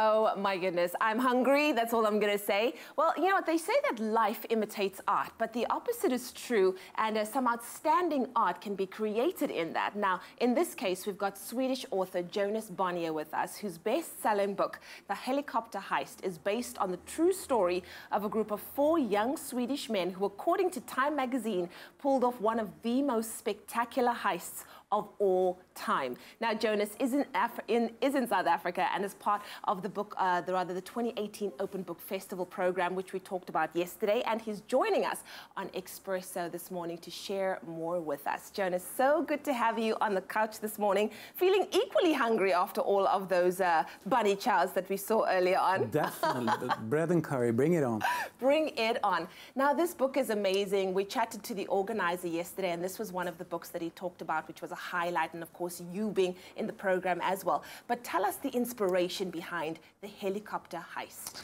Oh my goodness, I'm hungry. That's all I'm to say. Well, you know what? They say that life imitates art, but the opposite is true, and uh, some outstanding art can be created in that. Now, in this case, we've got Swedish author Jonas Bonnier with us, whose best selling book, The Helicopter Heist, is based on the true story of a group of four young Swedish men who, according to Time magazine, pulled off one of the most spectacular heists of all time. Now, Jonas is in, Af in, is in South Africa and is part of the book, uh, the, rather the 2018 Open Book Festival program, which we talked about yesterday, and he's joining us on Expresso this morning to share more with us. Jonas, so good to have you on the couch this morning, feeling equally hungry after all of those uh, bunny chows that we saw earlier on. Definitely, bread and curry, bring it on. Bring it on. Now, this book is amazing. We chatted to the organizer yesterday, and this was one of the books that he talked about, which was a highlight, and of course, you being in the program as well. But tell us the inspiration behind the helicopter heist.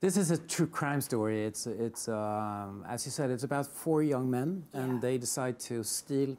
This is a true crime story. It's, it's um, as you said, it's about four young men, yeah. and they decide to steal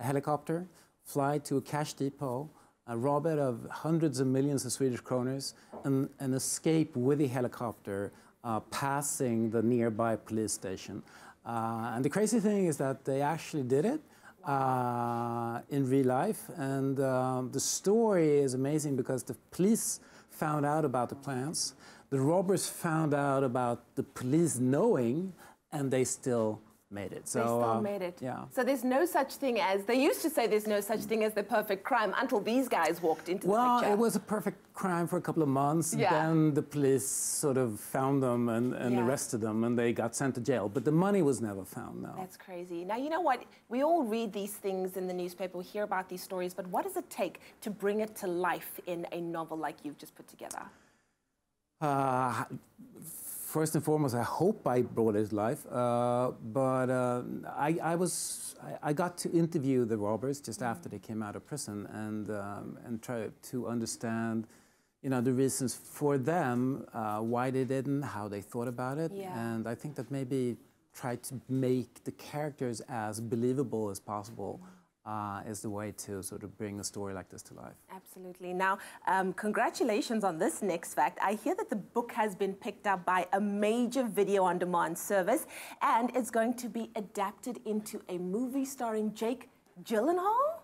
a helicopter, fly to a cash depot, uh, rob it of hundreds of millions of Swedish kroners, and, and escape with the helicopter, uh, passing the nearby police station. Uh, and the crazy thing is that they actually did it uh, in real life. And um, the story is amazing because the police found out about the plans, the robbers found out about the police knowing, and they still made it. So, they still uh, made it. Yeah. So there's no such thing as, they used to say there's no such thing as the perfect crime until these guys walked into well, the picture. Well, it was a perfect crime for a couple of months. Yeah. Then the police sort of found them and, and yeah. arrested them and they got sent to jail. But the money was never found, no. That's crazy. Now, you know what? We all read these things in the newspaper, we hear about these stories, but what does it take to bring it to life in a novel like you've just put together? Uh, first and foremost, I hope I brought his life. Uh, but uh, I, I, was, I, I, got to interview the robbers just mm. after they came out of prison and um, and try to understand, you know, the reasons for them, uh, why they didn't, how they thought about it, yeah. and I think that maybe try to make the characters as believable as possible. Uh, is the way to sort of bring a story like this to life. Absolutely. Now, um, congratulations on this next fact. I hear that the book has been picked up by a major video on demand service and it's going to be adapted into a movie starring Jake Gyllenhaal.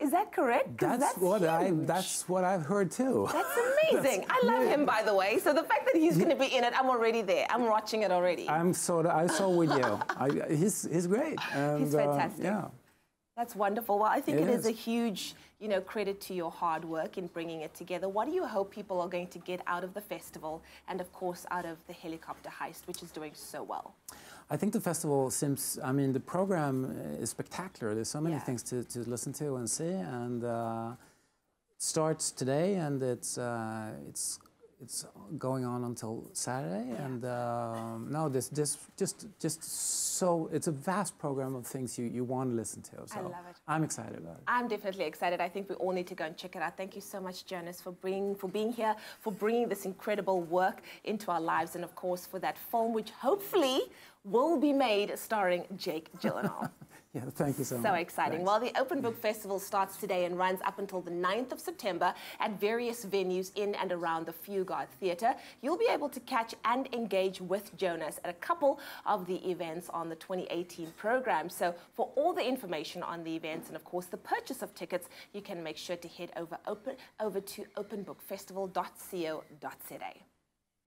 Is that correct? That's, that's, what huge. I. That's what I've heard too. That's amazing. that's I love him, by the way. So the fact that he's going to be in it, I'm already there. I'm watching it already. I'm sort of. I saw with you. I, he's he's great. And, he's fantastic. Uh, yeah. That's wonderful. Well, I think it, it is. is. a huge, you know, credit to your hard work in bringing it together. What do you hope people are going to get out of the festival and, of course, out of the helicopter heist, which is doing so well? I think the festival seems, I mean, the program is spectacular. There's so many yeah. things to, to listen to and see. And uh, it starts today and it's, uh, it's it's going on until Saturday, yeah. and um, no, this this just just so it's a vast program of things you, you want to listen to. So I love it. I'm excited about it. I'm definitely excited. I think we all need to go and check it out. Thank you so much, Jonas, for bringing for being here, for bringing this incredible work into our lives, and of course for that film, which hopefully will be made starring Jake Gyllenhaal. Yeah, thank you so, so much. So exciting. Thanks. Well, the Open Book Festival starts today and runs up until the 9th of September at various venues in and around the Fugard Theatre. You'll be able to catch and engage with Jonas at a couple of the events on the 2018 program. So for all the information on the events and, of course, the purchase of tickets, you can make sure to head over, open, over to openbookfestival.co.za.